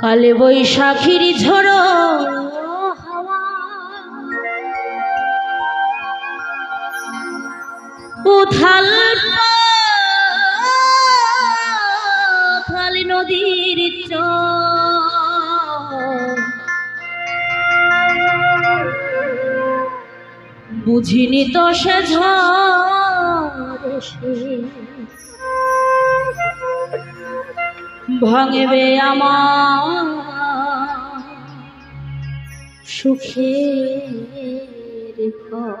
কালে বৈশাখীর ঝড়ো উথাল পাথাল নদীর বুঝিনি তো সে ঝড় ভাঙবে আমার সুখের ঘর।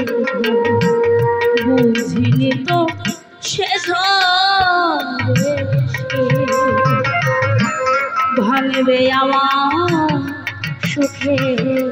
ভাঙবে আমার সুখের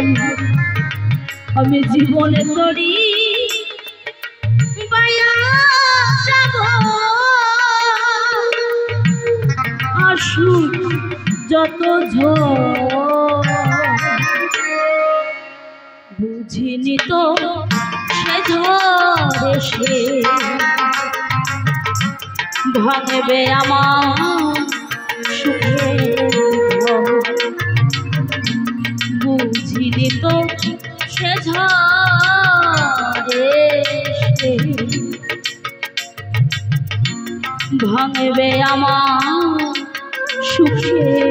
আমি আমি জীবন তরি আসুক যত বুঝিনি তো সে এসে। ভাঙবে আমার সুখের ঘর। সে ঝড় ভাঙবে আমার সুখের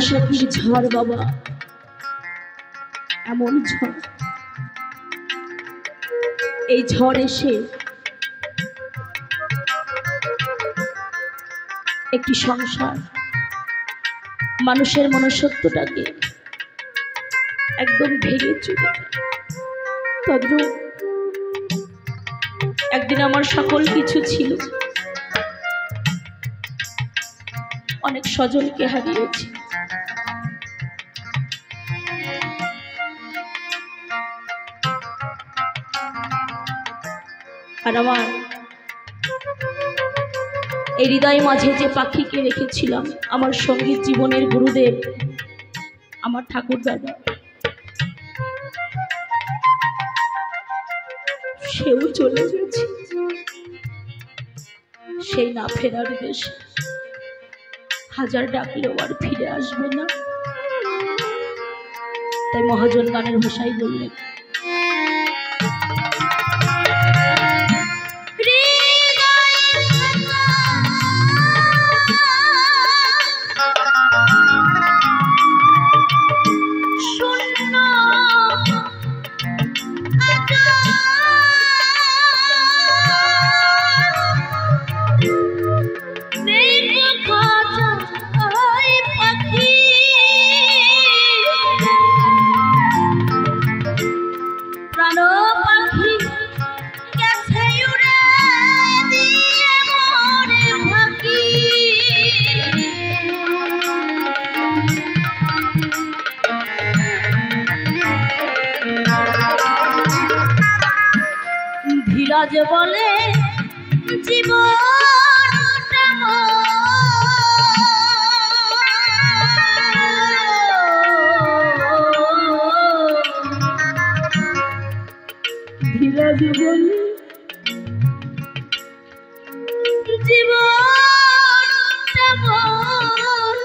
বৈশাখীর ঝড় বাবা। এমন ঝড়। এই ঝড় এসে একটি সংসার, মানুষের মনুষ্যত্বটাকে একদম ভেঙে চুরে দেয়। একদিন আমার সকল কিছু ছিল। অনেক স্বজনকে হারিয়েছি। আর আমার এই হৃদয় মাঝে যে পাখিকে রেখেছিলাম, আমার সংগীত জীবনের গুরুদেব, আমার ঠাকুর দাদা। সেও চলে গেছে। সেই না ফেরার দেশে। হাজার ডাকলেও আর ফিরে আসবে না। তাই মহাজন গানের ভাষায় বললেন ধীরাজ বলে জীবনটা মোর। ধীরাজ বলে মোর।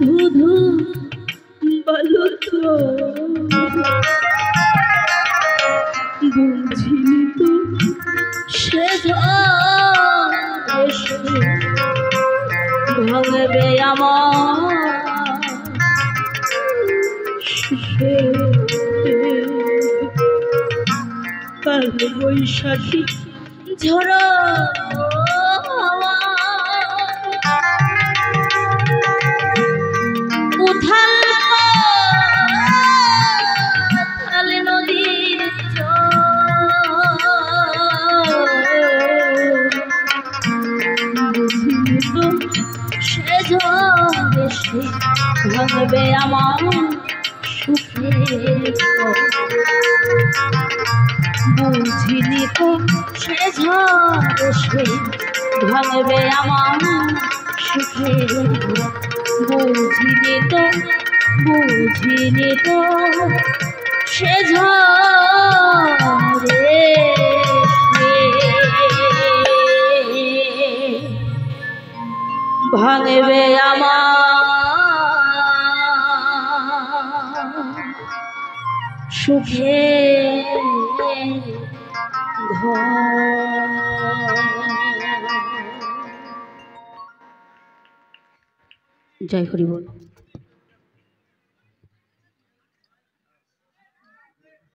ধুধু বলো তো বুঝিনি তো সে ভাঙবে আমার কাল বৈশাখী ঝড় জল সে এসে ভাঙবে আমার সুখের বুঝিনি তো সে এসে ভাঙবে আমার সুখের। বুঝিনি তো বুঝিনি তো সে ঝড়ে ভাঙবে আমার সুখে জয় হরি বল